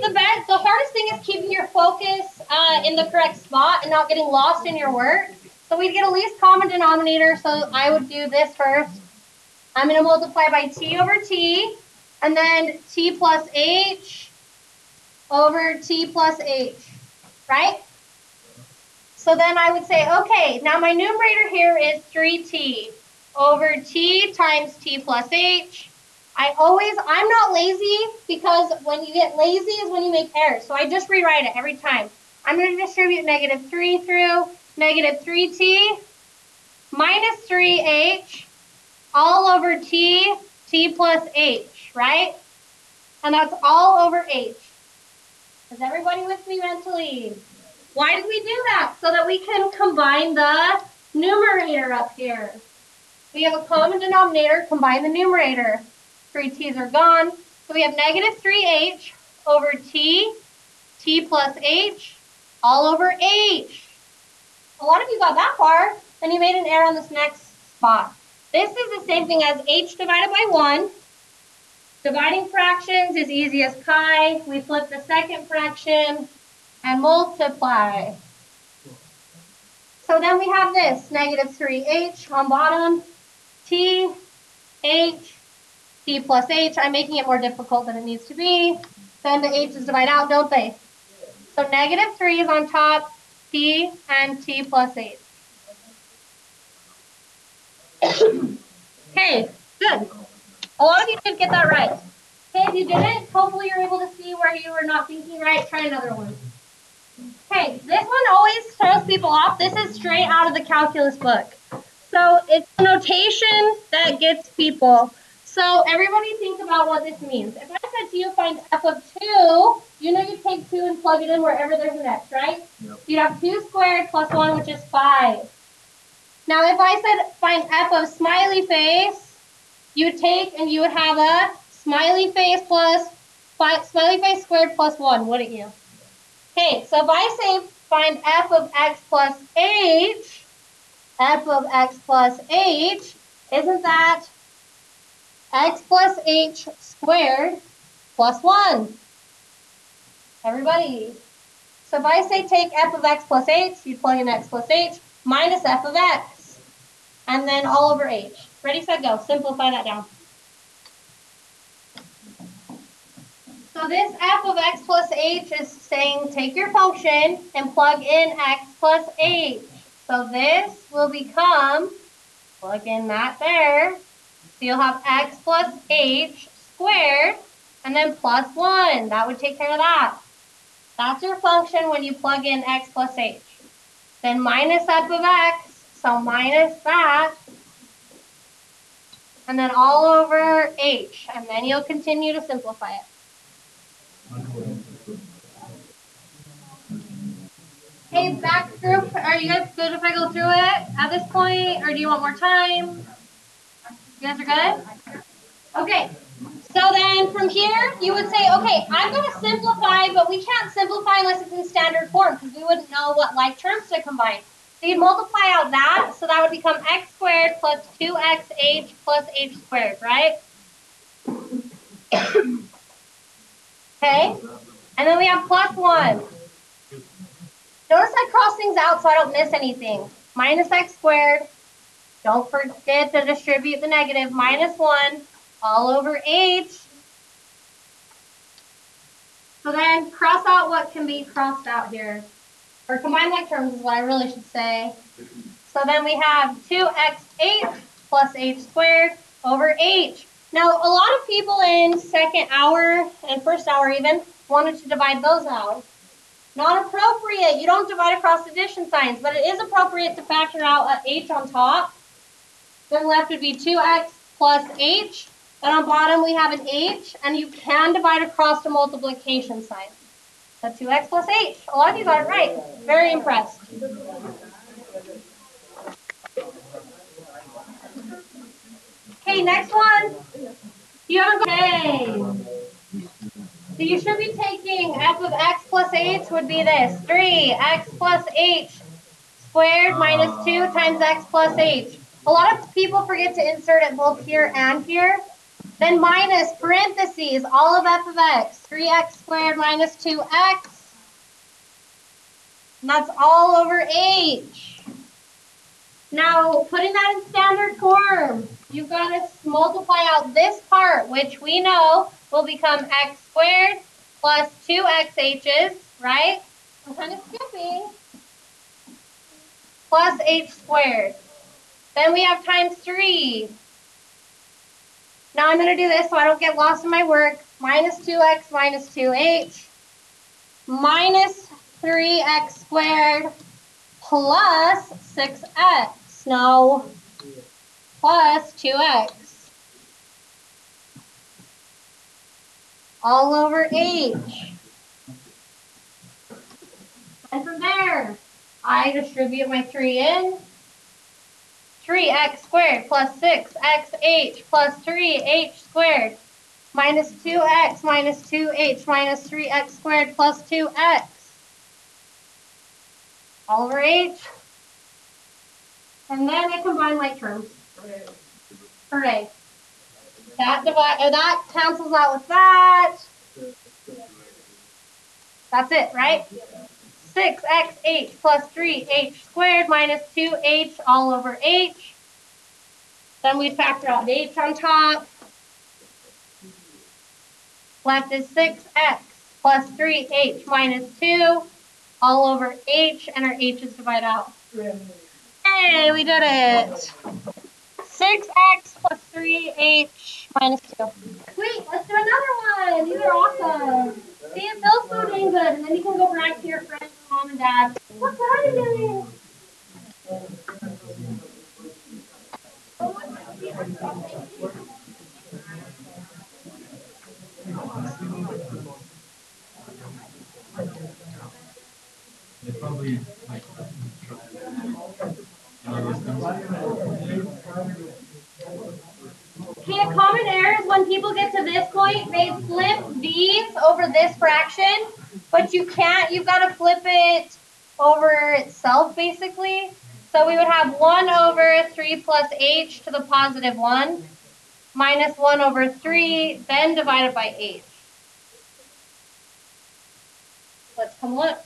the best, the hardest thing is keeping your focus uh, in the correct spot and not getting lost in your work. So we'd get a least common denominator. So I would do this first. I'm going to multiply by t over t, and then t plus h over t plus h, right? So then I would say, okay, now my numerator here is 3t over t times t plus h. I always, I'm not lazy because when you get lazy is when you make errors. So I just rewrite it every time. I'm going to distribute negative 3 through negative 3t minus 3h all over t, t plus h, right? And that's all over h. Is everybody with me mentally? Why did we do that? So that we can combine the numerator up here. We have a common denominator, combine the numerator. Three t's are gone. So we have negative 3h over t, t plus h, all over h. A lot of you got that far, and you made an error on this next spot. This is the same thing as h divided by 1. Dividing fractions is easy as pi. We flip the second fraction and multiply. So then we have this, negative 3h on bottom, t, h, t plus h. I'm making it more difficult than it needs to be. Then the h's divide out, don't they? So negative 3 is on top, t and t plus h. okay, good. A lot of you did get that right. Okay, if you didn't, hopefully you're able to see where you were not thinking right. Try another one. Okay, this one always throws people off. This is straight out of the calculus book. So it's a notation that gets people. So everybody think about what this means. If I said to you find f of 2, you know you take 2 and plug it in wherever there's an x, right? Yep. You'd have 2 squared plus 1, which is 5. Now if I said find f of smiley face, you would take and you would have a smiley face plus five, smiley face squared plus 1, wouldn't you? Okay, so if I say find f of x plus h, f of x plus h, isn't that x plus h squared plus 1? Everybody. So if I say take f of x plus h, you plug in x plus h minus f of x. And then all over h. Ready, set, go. Simplify that down. So this f of x plus h is saying take your function and plug in x plus h. So this will become, plug in that there. So you'll have x plus h squared and then plus 1. That would take care of that. That's your function when you plug in x plus h. Then minus f of x, so minus that. And then all over h. And then you'll continue to simplify it. Hey, back group, are you guys good if I go through it at this point, or do you want more time? You guys are good? Okay, so then from here, you would say, okay, I'm going to simplify, but we can't simplify unless it's in standard form, because we wouldn't know what like terms to combine. So you'd multiply out that, so that would become x squared plus 2xh plus h squared, right? Okay? And then we have plus 1. Notice I cross things out so I don't miss anything. Minus x squared. Don't forget to distribute the negative. Minus 1 all over h. So then cross out what can be crossed out here. Or combine like terms is what I really should say. So then we have 2xh plus h squared over h. Now, a lot of people in second hour and first hour even wanted to divide those out. Not appropriate. You don't divide across addition signs, but it is appropriate to factor out a h on top. Then left would be 2x plus h. Then on bottom we have an h, and you can divide across the multiplication sign. So 2x plus h. A lot of you got it right. Very impressed. Okay, next one. You haven't got. So you should be taking f of x plus h would be this. 3x plus h squared minus 2 times x plus h. A lot of people forget to insert it both here and here. Then minus parentheses, all of f of x, 3x squared minus 2x. And that's all over h. Now, putting that in standard form, you've got to multiply out this part, which we know will become x squared plus 2xh's, right? I'm kind of skipping. Plus h squared. Then we have times 3. Now I'm going to do this so I don't get lost in my work. Minus 2x minus 2h minus 3x squared plus 6x. No, plus 2x. All over h. And from there, I distribute my 3 in. 3x squared plus 6xh plus 3h squared minus 2x minus 2h minus 3x squared plus 2x. All over h. And then I combine like terms. Hooray. That divide, or that cancels out with that. That's it, right? 6xh plus 3h squared minus 2h all over h. Then we factor out the h on top. Left is 6x plus 3h minus 2 all over h, and our h is divided out. Hey, we did it. 6x plus 3h minus 2. Sweet, let's do another one. These are awesome. See, it feels so dang good. And then you can go brag to your friends, What I'm doing. They probably like. Okay, a common error is when people get to this point, they flip these over this fraction, but you can't. You've got to flip it over itself, basically. So we would have 1 over 3 plus h to the positive 1 minus 1 over 3, then divided by h. Let's come look.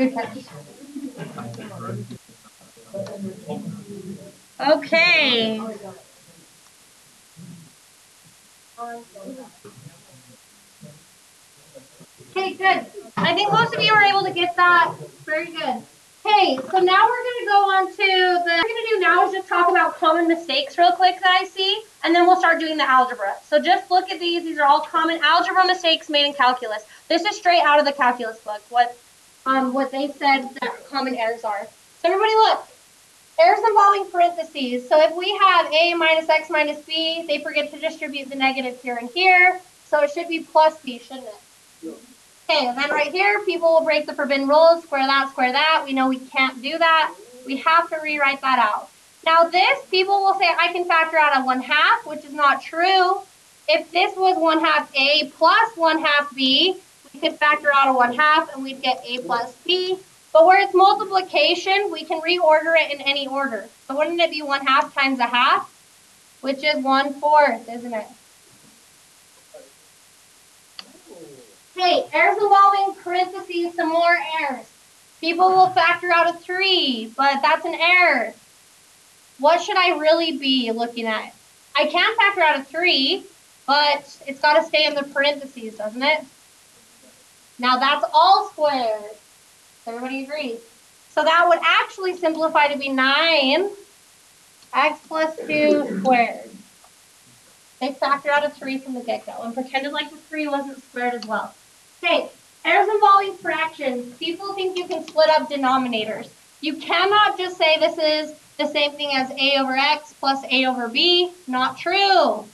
Okay. Okay, good. I think most of you are able to get that. Very good. Okay, so now we're going to go on to the, what we're going to do now is just talk about common mistakes real quick that I see, and then we'll start doing the algebra. So just look at these. These are all common algebra mistakes made in calculus. This is straight out of the calculus book, what, um, what they said that common errors are. So everybody look. Errors involving parentheses. So if we have a minus x minus b, they forget to distribute the negative here and here. So it should be plus b, shouldn't it? Okay, and then right here, people will break the forbidden rules, square that, square that. We know we can't do that. We have to rewrite that out. Now this, people will say, I can factor out a 1 half, which is not true. If this was 1 half a plus 1 half b, we could factor out a 1 half and we'd get a plus b. But where it's multiplication, we can reorder it in any order. So wouldn't it be 1 half times a half? Which is 1 fourth, isn't it? Okay, errors involving parentheses, some more errors. People will factor out a 3, but that's an error. What should I really be looking at? I can factor out a 3, but it's got to stay in the parentheses, doesn't it? Now that's all squared. Everybody agree? So that would actually simplify to be 9 x plus 2 squared. They factored out a 3 from the get-go and pretended like the 3 wasn't squared as well. Okay, Errors involving fractions. People think you can split up denominators. You cannot just say this is the same thing as a over x plus a over b. Not true.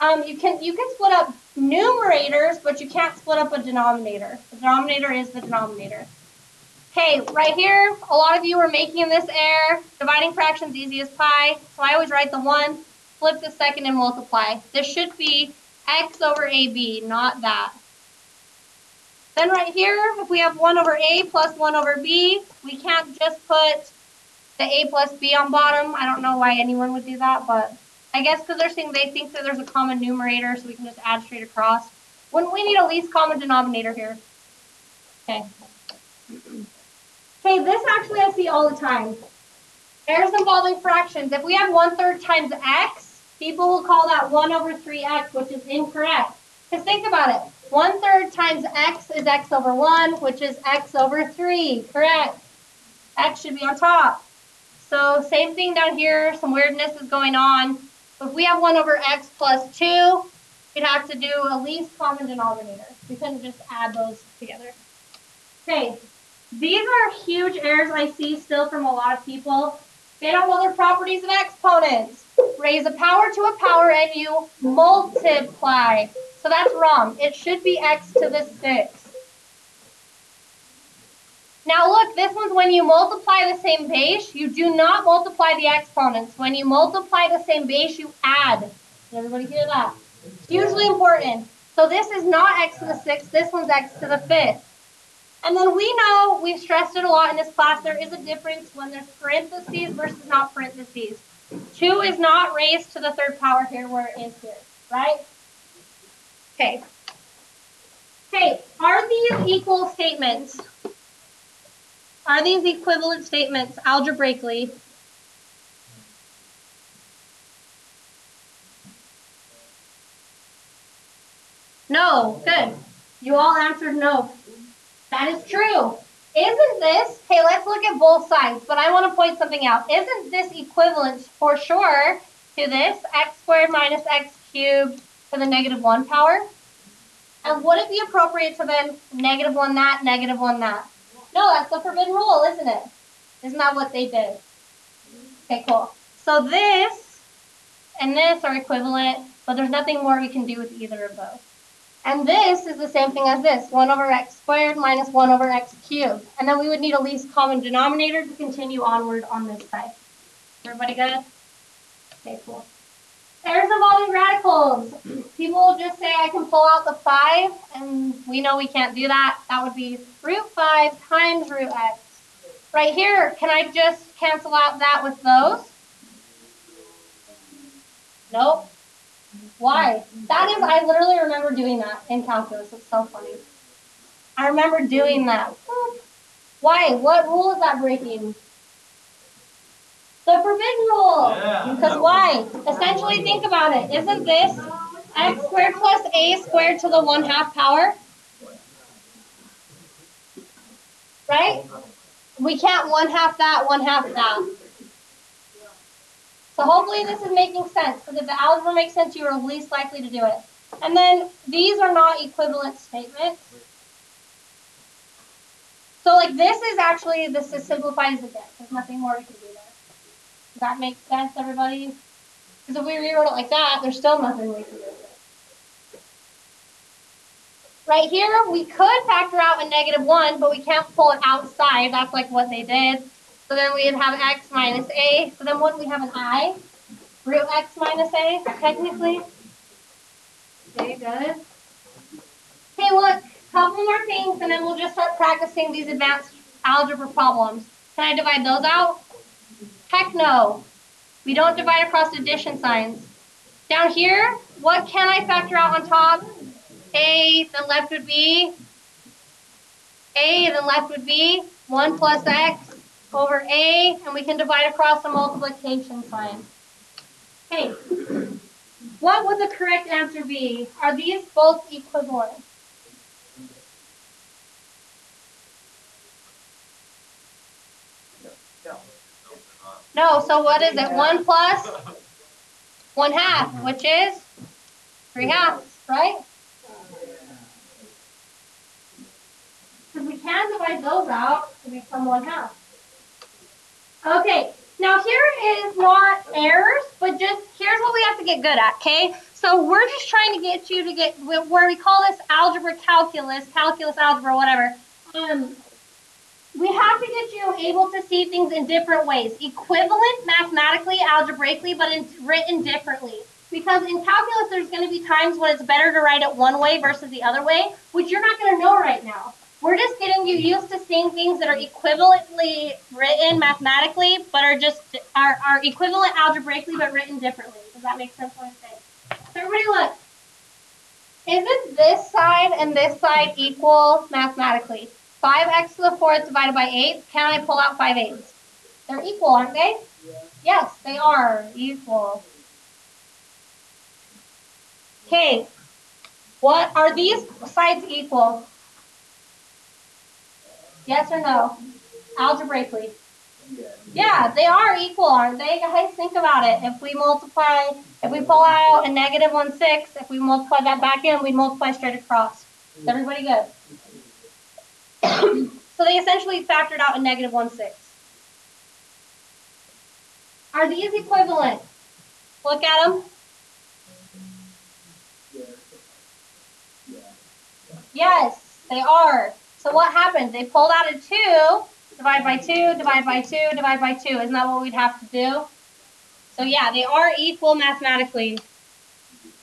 Um, you can you can split up numerators, but you can't split up a denominator. The denominator is the denominator. Okay, right here, a lot of you are making this error. Dividing fractions easy as pie, so I always write the one, flip the second, and multiply. This should be x over ab, not that. Then right here, if we have 1 over a plus 1 over b, we can't just put the a plus b on bottom. I don't know why anyone would do that, but I guess because they're saying they think that there's a common numerator, so we can just add straight across. Wouldn't we need a least common denominator here? Okay. Okay, this actually I see all the time. Errors involving fractions. If we have 1 third times x, people will call that 1 over 3x, which is incorrect. Because think about it. 1 third times x is x over 1, which is x over 3. Correct. X should be on top. So same thing down here. Some weirdness is going on. If we have 1 over x plus 2, we'd have to do a least common denominator. We couldn't just add those together. Okay, these are huge errors I see still from a lot of people. They don't know the properties of exponents. Raise a power to a power and you multiply. So that's wrong. It should be x to the 6. Now look, this one's when you multiply the same base, you do not multiply the exponents. When you multiply the same base, you add. Did everybody hear that? It's hugely important. So this is not x to the 6th, this one's x to the 5th. And then we know, we've stressed it a lot in this class, there is a difference when there's parentheses versus not parentheses. 2 is not raised to the third power here where it is here, right? Okay. Okay, are these equal statements? Are these equivalent statements algebraically? No, good. You all answered no. That is true. Isn't this, hey, let's look at both sides, but I want to point something out. Isn't this equivalent for sure to this, x squared minus x cubed to the negative 1 power? And would it be appropriate to then negative 1 that, negative 1 that? No, that's the forbidden rule, isn't it? Isn't that what they did? Okay, cool. So this and this are equivalent, but there's nothing more we can do with either of those. And this is the same thing as this, 1 over x squared minus 1 over x cubed. And then we would need a least common denominator to continue onward on this side. Everybody good? Okay, cool. Errors involving radicals. People will just say I can pull out the 5, and we know we can't do that. That would be root 5 times root x. Right here, can I just cancel out that with those? Nope. Why? That is, I literally remember doing that in calculus. It's so funny. I remember doing that. Why? What rule is that breaking? The forbidden rule. Yeah. Because why? Essentially, think about it. Isn't this x squared plus a squared to the 1 half power? Right? We can't 1 half that, 1 half that. So hopefully this is making sense, because if the algebra makes sense, you are least likely to do it. And then these are not equivalent statements. So like this is actually, this is simplified as it gets. There's nothing more we can do there. Does that make sense, everybody? Because if we rewrote it like that, there's still nothing we can do. Right here, we could factor out a negative 1, but we can't pull it outside. That's like what they did. So then we'd have x minus a. So then wouldn't we have an i? Root x minus a, technically. Okay, good. Hey, look, a couple more things, and then we'll just start practicing these advanced algebra problems. Can I divide those out? Heck no. We don't divide across addition signs. Down here, what can I factor out on top? A, then left would be, A, then left would be 1 plus x over A, and we can divide across the multiplication sign. Okay, what would the correct answer be? Are these both equivalent? No, so what is it? 1 plus 1 half, which is 3 halves, right? Can divide those out to become one half. Okay, now here is not errors, but just here's what we have to get good at, okay? So we're just trying to get you to get where we call this algebra calculus, calculus algebra, whatever. Um, we have to get you able to see things in different ways. Equivalent mathematically, algebraically, but in, written differently. Because in calculus, there's going to be times when it's better to write it one way versus the other way, which you're not going to know right now. We're just getting you used to seeing things that are equivalently written mathematically, but are just are, are equivalent algebraically, but written differently. Does that make sense what I'm saying? So everybody look. Isn't this side and this side equal mathematically? 5x to the fourth divided by 8. Can I pull out 5 eighths? They're equal, aren't they? Yes, they are equal. Okay. What are these sides equal? Yes or no? Algebraically. Yeah, they are equal, aren't they? Guys, think about it. If we multiply, if we pull out a negative 1 6, if we multiply that back in, we multiply straight across. Is everybody good? so they essentially factored out a negative 1 6. Are these equivalent? Look at them. Yes, they are. So what happened? They pulled out a 2, divide by 2, divide by 2, divide by 2. Isn't that what we'd have to do? So yeah, they are equal mathematically.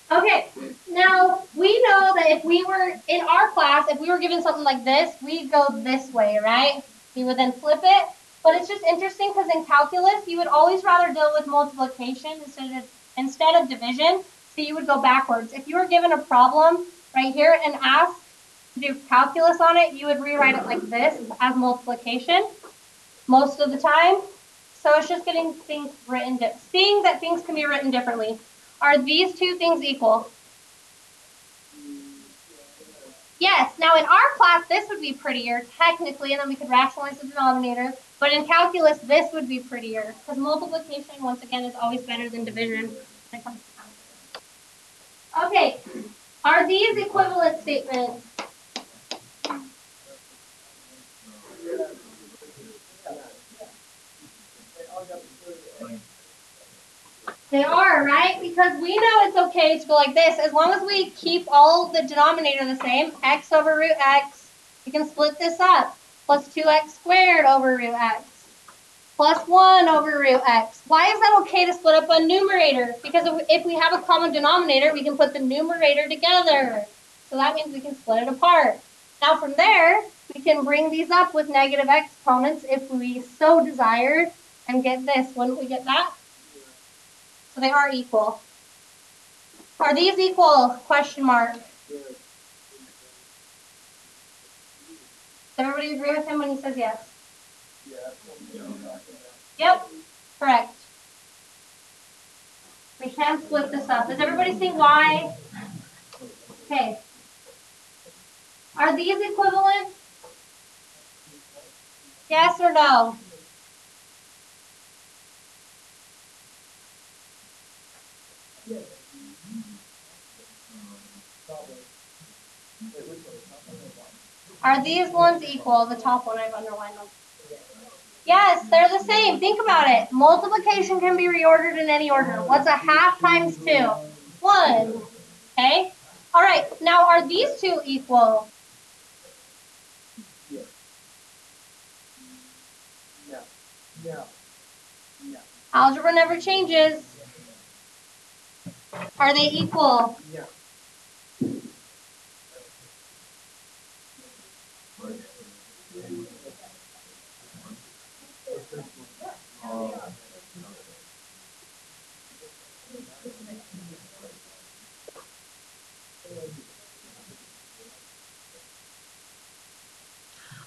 Okay, now we know that if we were in our class, if we were given something like this, we'd go this way, right? We would then flip it. But it's just interesting because in calculus, you would always rather deal with multiplication instead of, instead of division. So you would go backwards. If you were given a problem right here and asked do calculus on it, you would rewrite it like this as multiplication most of the time. So it's just getting things written, seeing that things can be written differently. Are these two things equal? Yes. Now in our class, this would be prettier, technically, and then we could rationalize the denominator. But in calculus, this would be prettier, because multiplication, once again, is always better than division. Okay. Are these equivalent statements? They are, right? Because we know it's okay to go like this. As long as we keep all the denominator the same, x over root x, we can split this up. Plus 2x squared over root x. Plus 1 over root x. Why is that okay to split up a numerator? Because if we have a common denominator, we can put the numerator together. So that means we can split it apart. Now from there, we can bring these up with negative exponents if we so desire and get this. Wouldn't we get that? So they are equal. Are these equal? Question mark. Does everybody agree with him when he says yes? Yep, correct. We can split this up. Does everybody see why? Okay. Are these equivalent? Yes or no? Are these ones equal? The top one, I've underlined them. Yes, they're the same. Think about it. Multiplication can be reordered in any order. What's a half times 2? 1. Okay? All right, now are these two equal? Yeah. Yeah. Yeah. Algebra never changes. Are they equal? Yeah.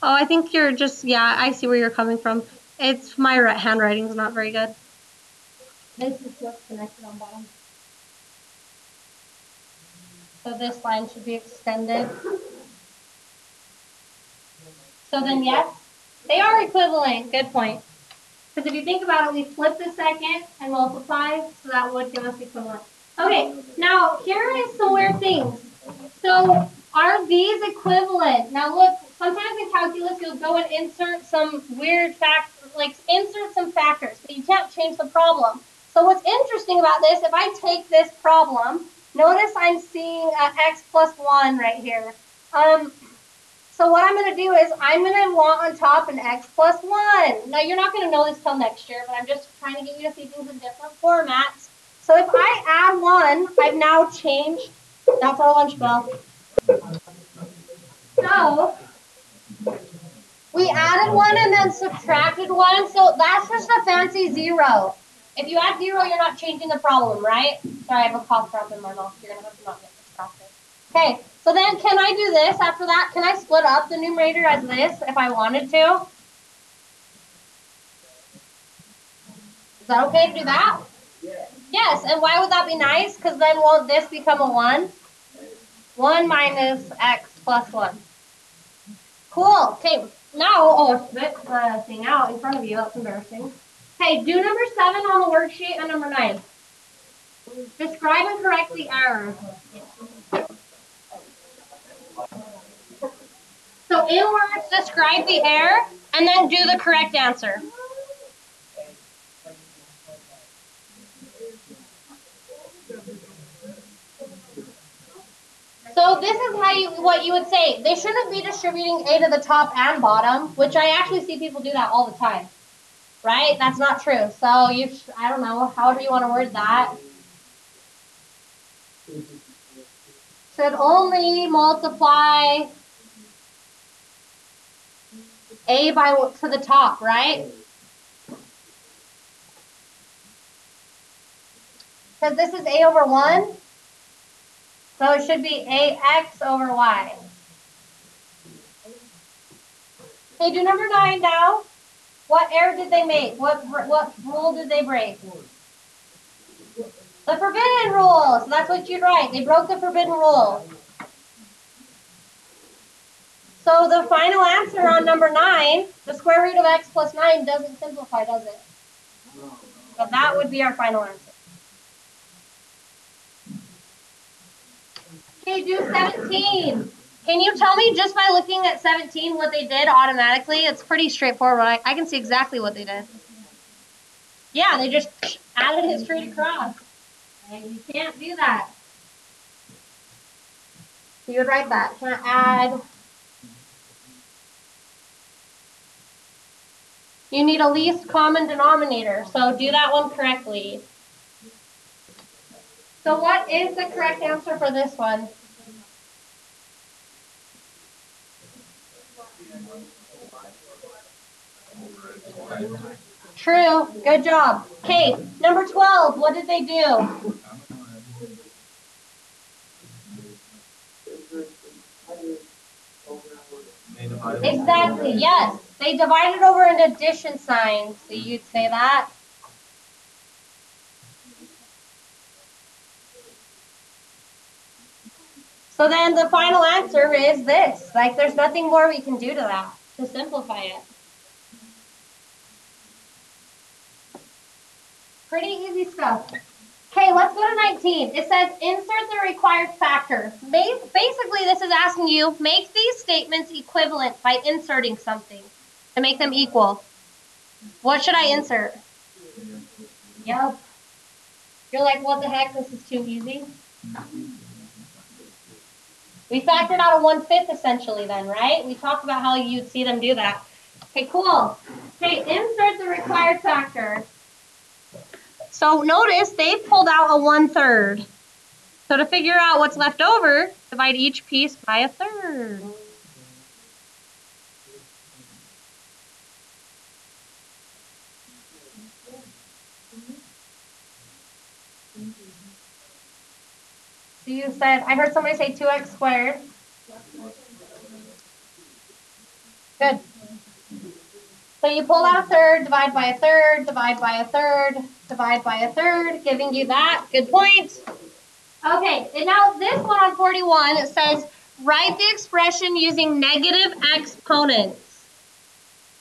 Oh, I think you're just, yeah, I see where you're coming from. It's my handwriting's not very good. This is what's connected on bottom. So this line should be extended. So then yes, they are equivalent. Good point. Because if you think about it, we flip the second and multiply, so that would give us equivalent. Okay, now here is some weird things. So are these equivalent? Now look, sometimes in calculus you'll go and insert some weird fact, like insert some factors, but you can't change the problem. So what's interesting about this, if I take this problem, notice I'm seeing uh, x plus 1 right here. Um, what I'm going to do is I'm going to want on top an x plus 1. Now you're not going to know this till next year, but I'm just trying to get you to see things in different formats. So if I add 1, I've now changed. That's our lunch bell. So we added 1 and then subtracted 1. So that's just a fancy 0. If you add 0, you're not changing the problem, right? Sorry, I have a cough drop in my mouth. You're going to have to not get distracted. Okay, so then can I do this after that? Can I split up the numerator as this if I wanted to? Is that okay to do that? Yes, yes. and why would that be nice? Because then won't this become a 1? 1 minus x plus 1. Cool. Okay, now, oh, spit the thing out in front of you. That's embarrassing. Okay, do number 7 on the worksheet and number 9. Describe and correct the error. So in words, describe the air and then do the correct answer. So this is how you what you would say. They shouldn't be distributing A to the top and bottom, which I actually see people do that all the time. Right? That's not true. So you I don't know, however you want to word that. Should only multiply A by to the top, right? Because this is A over 1. So it should be ax over y. Okay, do number nine now. What error did they make? What what rule did they break? The forbidden rule. So that's what you'd write. They broke the forbidden rule. So the final answer on number nine, the square root of x plus nine doesn't simplify, does it? So that would be our final answer. Okay, do 17. Can you tell me just by looking at 17 what they did automatically? It's pretty straightforward. I, I can see exactly what they did. Yeah, they just added it straight across. And you can't do that. So you would write that. Can I add? You need a least common denominator, so do that one correctly. So what is the correct answer for this one? True. Good job. Okay, number 12, what did they do? Exactly, yes. They divided over an addition sign, so you'd say that. So then the final answer is this. Like there's nothing more we can do to that to simplify it. Pretty easy stuff. Okay, let's go to 19. It says insert the required factor. Basically, this is asking you, make these statements equivalent by inserting something to make them equal. What should I insert? Yep. You're like, what the heck, this is too easy? We factored out a one-fifth essentially then, right? We talked about how you'd see them do that. Okay, cool. Okay, insert the required factor. So notice they pulled out a one-third. So to figure out what's left over, divide each piece by a third. So you said, I heard somebody say 2x squared. Good. So you pull out a third, divide by a third, divide by a third, divide by a third, giving you that. Good point. Okay, and now this one on 41, it says, write the expression using negative exponents.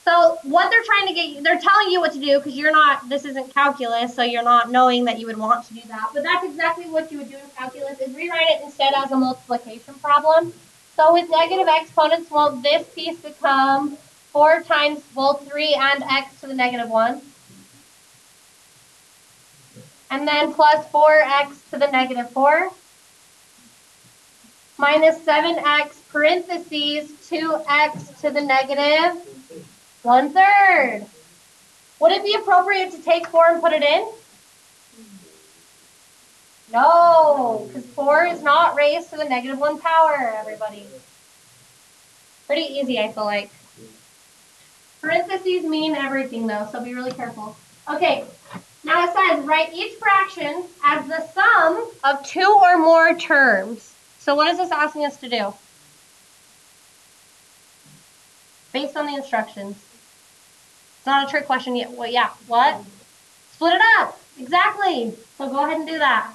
So what they're trying to get, you, they're telling you what to do because you're not, this isn't calculus, so you're not knowing that you would want to do that. But that's exactly what you would do in calculus, is rewrite it instead as a multiplication problem. So with negative exponents, won't this piece become 4 times both 3 and x to the negative 1? And then plus 4x to the negative 4 minus 7x parentheses 2x to the negative 1 third. Would it be appropriate to take 4 and put it in? No, because 4 is not raised to the negative 1 power, everybody. Pretty easy, I feel like. Parentheses mean everything, though, so be really careful. Okay, now it says, write each fraction as the sum of two or more terms. So what is this asking us to do? Based on the instructions. It's not a trick question yet. Well, yeah, what? Split it up. Exactly. So go ahead and do that.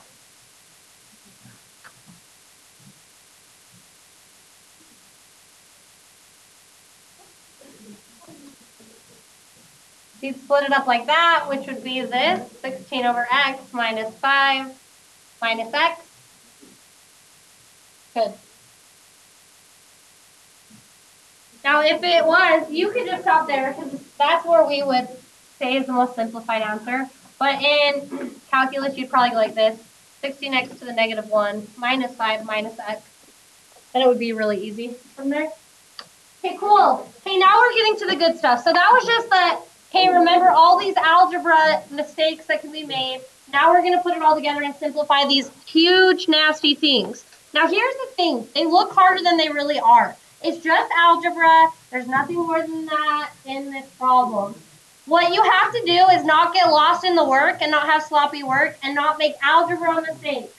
You'd split it up like that, which would be this, 16 over x minus 5 minus x. Good. Now, if it was, you could just stop there because that's where we would say is the most simplified answer. But in calculus, you'd probably go like this. 16x to the negative 1 minus 5 minus x. And it would be really easy from there. Okay, cool. Okay, now we're getting to the good stuff. So that was just the Okay, remember all these algebra mistakes that can be made. Now we're going to put it all together and simplify these huge, nasty things. Now here's the thing. They look harder than they really are. It's just algebra. There's nothing more than that in this problem. What you have to do is not get lost in the work and not have sloppy work and not make algebra mistakes.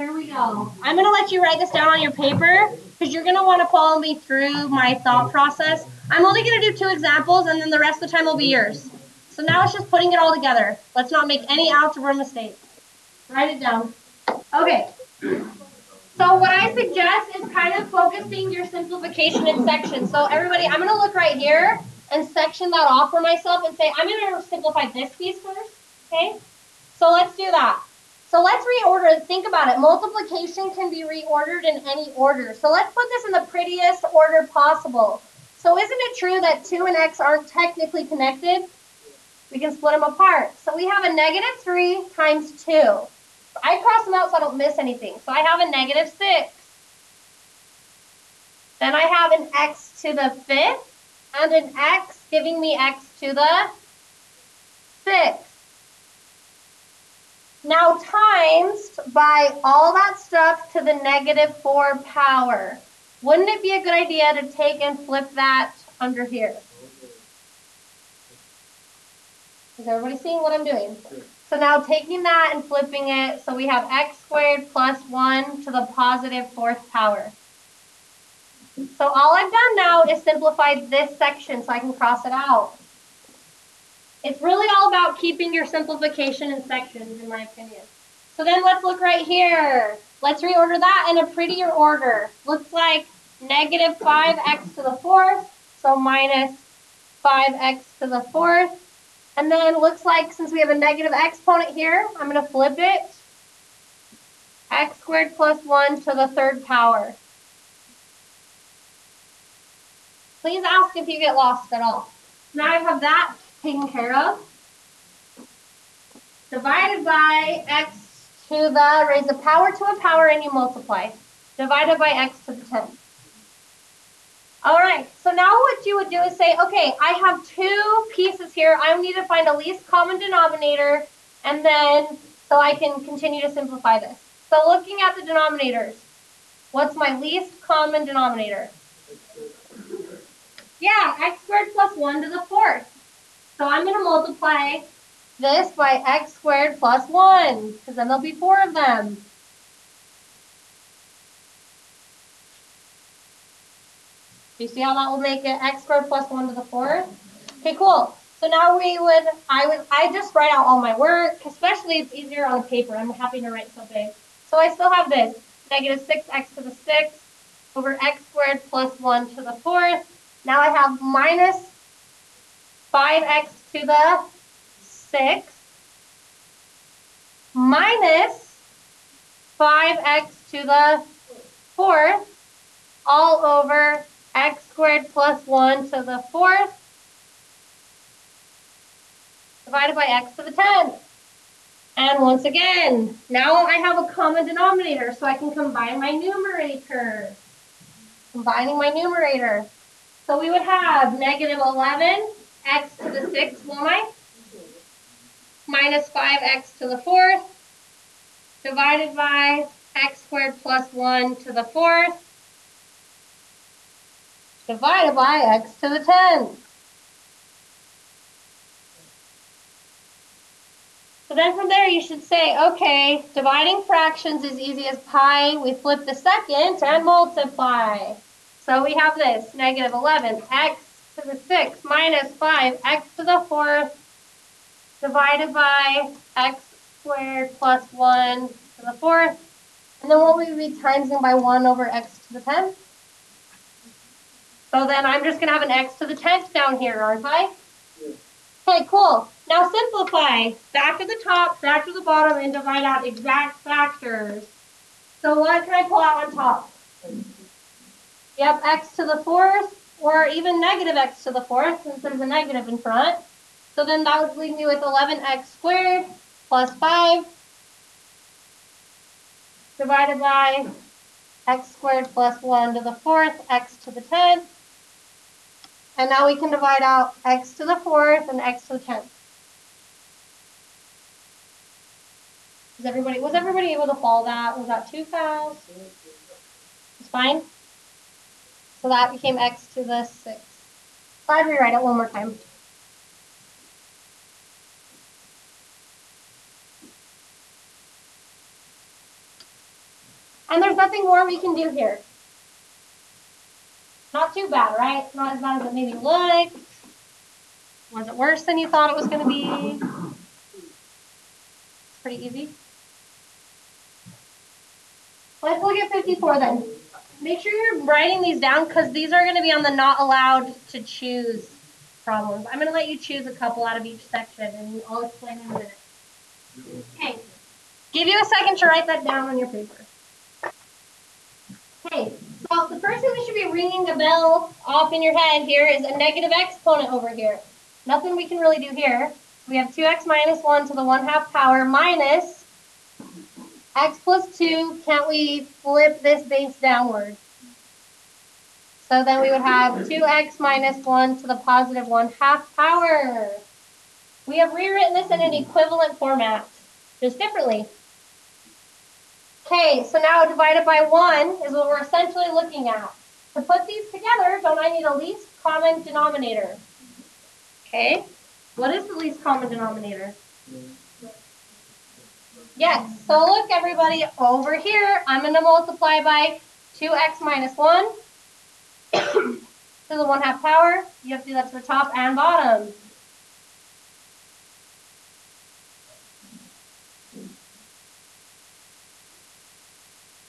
Here we go. I'm going to let you write this down on your paper because you're going to want to follow me through my thought process. I'm only going to do two examples and then the rest of the time will be yours. So now it's just putting it all together. Let's not make any algebra mistakes. Write it down. Okay. So what I suggest is kind of focusing your simplification in sections. So everybody, I'm going to look right here and section that off for myself and say, I'm going to simplify this piece first. Okay? So let's do that. So let's reorder. Think about it. Multiplication can be reordered in any order. So let's put this in the prettiest order possible. So isn't it true that 2 and x aren't technically connected? We can split them apart. So we have a negative 3 times 2. I cross them out so I don't miss anything. So I have a negative 6. Then I have an x to the 5th and an x giving me x to the 6. Now times by all that stuff to the negative 4 power. Wouldn't it be a good idea to take and flip that under here? Is everybody seeing what I'm doing? So now taking that and flipping it, so we have x squared plus 1 to the positive fourth power. So all I've done now is simplify this section so I can cross it out. It's really all about keeping your simplification in sections, in my opinion. So then let's look right here. Let's reorder that in a prettier order. Looks like negative 5x to the fourth, so minus 5x to the fourth. And then looks like since we have a negative exponent here, I'm going to flip it. x squared plus 1 to the third power. Please ask if you get lost at all. Now I have that taken care of. Divided by x to the, raise a power to a power and you multiply. Divided by x to the 10th. All right, so now what you would do is say, okay, I have two pieces here. I need to find a least common denominator, and then, so I can continue to simplify this. So looking at the denominators, what's my least common denominator? Yeah, x squared plus 1 to the fourth. So I'm going to multiply this by x squared plus 1, because then there'll be four of them. Do you see how that will make it x squared plus 1 to the fourth? Okay, cool. So now we would, I would, I just write out all my work, especially it's easier on paper. I'm happy to write something. So I still have this, negative 6x to the 6th over x squared plus 1 to the fourth. Now I have minus 5x to the 6 minus 5x to the fourth all over x squared plus 1 to the fourth divided by x to the 10th. And once again, now I have a common denominator, so I can combine my numerator. Combining my numerator. So we would have negative 11 x to the 6th, won't I? Minus 5x to the 4th divided by x squared plus 1 to the 4th divided by x to the 10th. So then from there you should say, okay, dividing fractions is easy as pi. We flip the second and multiply. So we have this, negative 11, x to the 6 minus 5, x to the 4th, divided by x squared plus 1 to the 4th. And then what would we be timesing by 1 over x to the 10th? So then I'm just going to have an x to the 10th down here, aren't I? Okay, cool. Now simplify. Back to the top, back to the bottom, and divide out exact factors. So what can I pull out on top? Yep, x to the fourth, or even negative x to the fourth, since there's a negative in front. So then that would leave me with 11x squared plus 5 divided by x squared plus 1 to the fourth, x to the 10th. And now we can divide out x to the fourth and x to the 10th. Was everybody, was everybody able to follow that? Was that too fast? It's fine? So that became x to the 6th. So I'd rewrite it one more time. And there's nothing more we can do here. Not too bad, right? Not as bad as it maybe looked. Was it worse than you thought it was going to be? It's pretty easy. Let's look at 54 then. Make sure you're writing these down because these are going to be on the not allowed to choose problems. I'm going to let you choose a couple out of each section and I'll explain in a minute. Okay. Give you a second to write that down on your paper. Okay, so the first thing that should be ringing a bell off in your head here is a negative exponent over here. Nothing we can really do here. We have 2x minus 1 to the 1 half power minus x plus 2. Can't we flip this base downward? So then we would have 2x minus 1 to the positive 1 half power. We have rewritten this in an equivalent format, just differently. Okay, so now divided by 1 is what we're essentially looking at. To put these together, don't I need a least common denominator? Okay, what is the least common denominator? Yes, so look everybody, over here, I'm going to multiply by 2x minus 1 to the 1 half power. You have to do that to the top and bottom.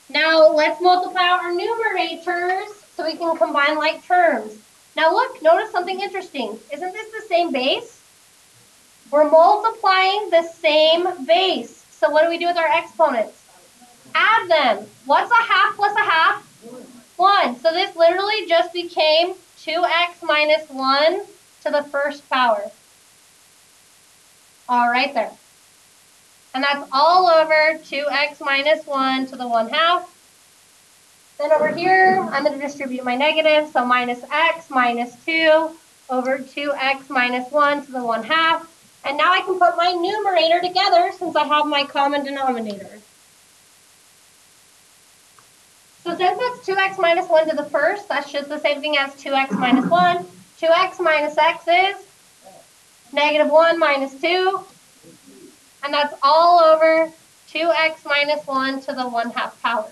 Now let's multiply our numerators so we can combine like terms. Now look, notice something interesting. Isn't this the same base? We're multiplying the same base. So what do we do with our exponents? Add them. What's a half plus a half? 1. So this literally just became 2x minus 1 to the first power. All right there. And that's all over 2x minus 1 to the 1 half. Then over here, I'm going to distribute my negative. So minus x minus 2 over 2x minus 1 to the 1 half. And now I can put my numerator together since I have my common denominator. So since it's 2x minus 1 to the first, that's just the same thing as 2x minus 1. 2x minus x is negative 1 minus 2. And that's all over 2x minus 1 to the 1 half power.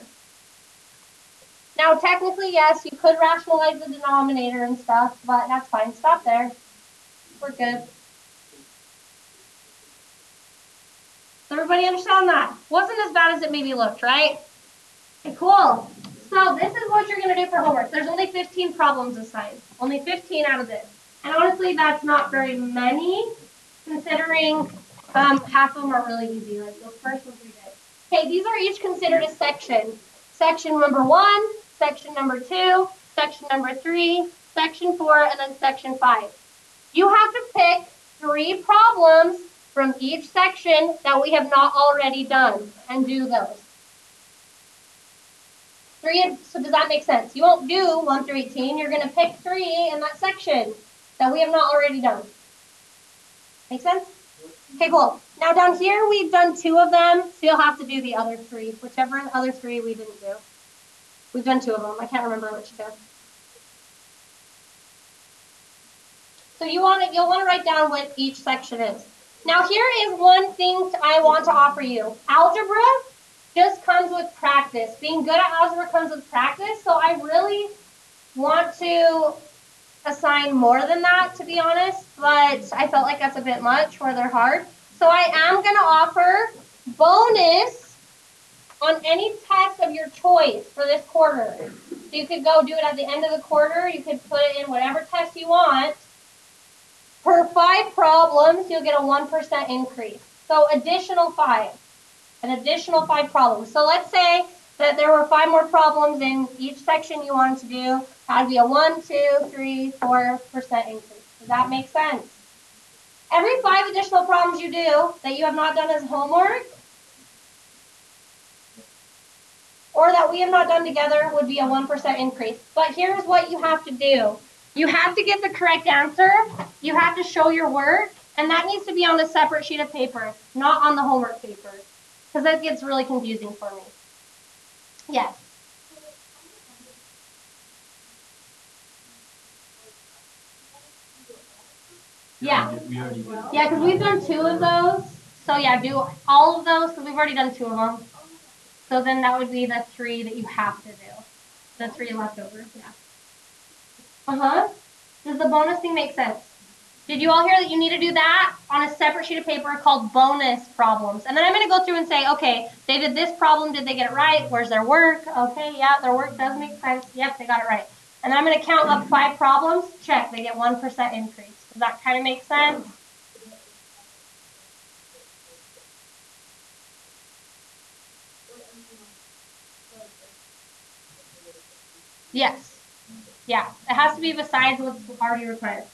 Now, technically, yes, you could rationalize the denominator and stuff, but that's fine. Stop there. We're good. Does everybody understand that? Wasn't as bad as it maybe looked, right? Okay, cool. So this is what you're going to do for homework. There's only 15 problems assigned. Only 15 out of this. And honestly, that's not very many, considering um, half of them are really easy. Like those first ones we did. Okay, these are each considered a section. Section number one, section number two, section number three, section four, and then section five. You have to pick three problems from each section that we have not already done and do those. Three, so does that make sense? You won't do one through 18, you're gonna pick three in that section that we have not already done. Make sense? Okay, cool. Now down here, we've done two of them, so you'll have to do the other three, whichever other three we didn't do. We've done two of them, I can't remember which two. So you want to, you'll want to write down what each section is. Now here is one thing I want to offer you. Algebra just comes with practice. Being good at algebra comes with practice, so I really want to assign more than that, to be honest, but I felt like that's a bit much where they're hard. So I am going to offer bonus on any test of your choice for this quarter. So you could go do it at the end of the quarter. You could put it in whatever test you want. Per five problems, you'll get a 1% increase. So additional five, an additional five problems. So let's say that there were five more problems in each section you wanted to do. That'd be a one, two, three, four percent increase. Does that make sense? Every five additional problems you do that you have not done as homework or that we have not done together would be a 1% increase. But here's what you have to do. You have to get the correct answer, you have to show your work, and that needs to be on a separate sheet of paper, not on the homework paper, because that gets really confusing for me. Yes. Yeah. We already did. Yeah, because we've done two of those. So yeah, do all of those because we've already done two of them. So then that would be the three that you have to do. The three leftovers, yeah. Uh-huh. Does the bonus thing make sense? Did you all hear that you need to do that on a separate sheet of paper called bonus problems? And then I'm going to go through and say, okay, they did this problem. Did they get it right? Where's their work? Okay, yeah, their work does make sense. Yep, they got it right. And I'm going to count up five problems. Check, they get 1% increase. Does that kind of make sense? Yes. Yeah, it has to be besides what's already required.